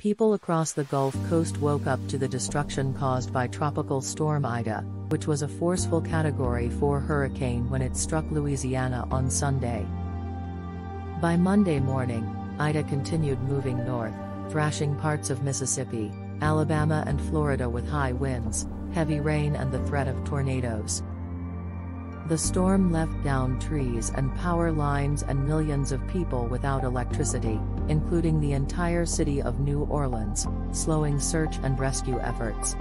People across the Gulf Coast woke up to the destruction caused by Tropical Storm Ida, which was a forceful Category 4 hurricane when it struck Louisiana on Sunday. By Monday morning, Ida continued moving north, thrashing parts of Mississippi, Alabama and Florida with high winds, heavy rain and the threat of tornadoes. The storm left down trees and power lines and millions of people without electricity, including the entire city of New Orleans, slowing search and rescue efforts.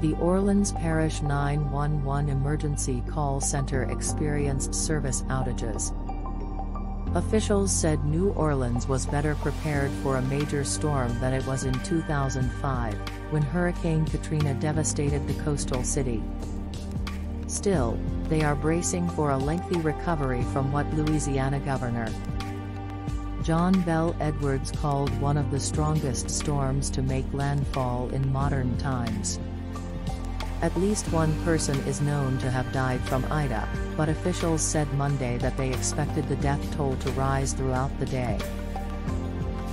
The Orleans Parish 911 Emergency Call Center experienced service outages. Officials said New Orleans was better prepared for a major storm than it was in 2005, when Hurricane Katrina devastated the coastal city. Still, they are bracing for a lengthy recovery from what Louisiana Governor John Bel Edwards called one of the strongest storms to make landfall in modern times. At least one person is known to have died from Ida, but officials said Monday that they expected the death toll to rise throughout the day.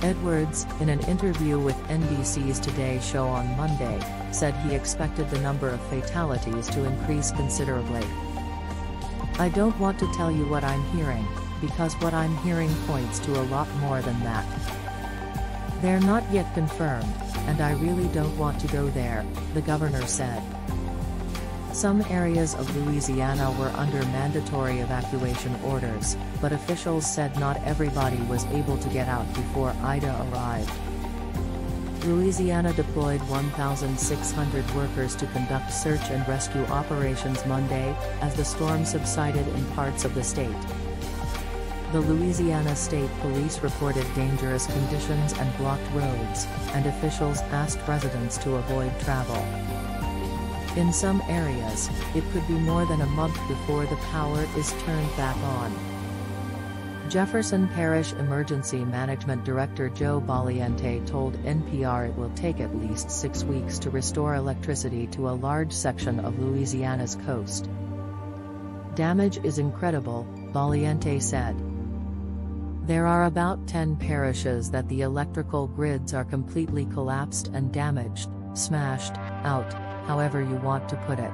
Edwards, in an interview with NBC's Today Show on Monday, said he expected the number of fatalities to increase considerably. I don't want to tell you what I'm hearing, because what I'm hearing points to a lot more than that. They're not yet confirmed, and I really don't want to go there, the governor said. Some areas of Louisiana were under mandatory evacuation orders, but officials said not everybody was able to get out before Ida arrived. Louisiana deployed 1,600 workers to conduct search and rescue operations Monday, as the storm subsided in parts of the state. The Louisiana State Police reported dangerous conditions and blocked roads, and officials asked residents to avoid travel. In some areas, it could be more than a month before the power is turned back on. Jefferson Parish Emergency Management Director Joe Valiente told NPR it will take at least six weeks to restore electricity to a large section of Louisiana's coast. Damage is incredible, Valiente said. There are about 10 parishes that the electrical grids are completely collapsed and damaged, smashed, out, however you want to put it.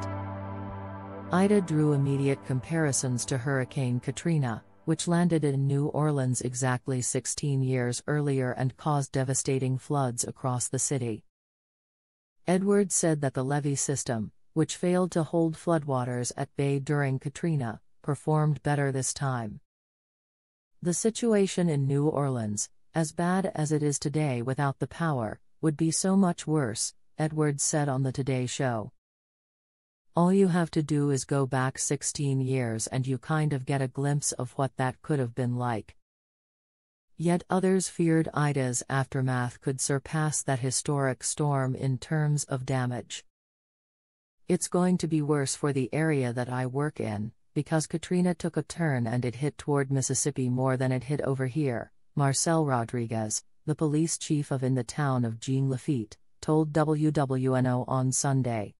Ida drew immediate comparisons to Hurricane Katrina, which landed in New Orleans exactly 16 years earlier and caused devastating floods across the city. Edwards said that the levee system, which failed to hold floodwaters at bay during Katrina, performed better this time. The situation in New Orleans, as bad as it is today without the power, would be so much worse, Edwards said on the Today Show. All you have to do is go back 16 years and you kind of get a glimpse of what that could have been like. Yet others feared Ida's aftermath could surpass that historic storm in terms of damage. It's going to be worse for the area that I work in, because Katrina took a turn and it hit toward Mississippi more than it hit over here, Marcel Rodriguez, the police chief of in the town of Jean Lafitte, told WWNO on Sunday.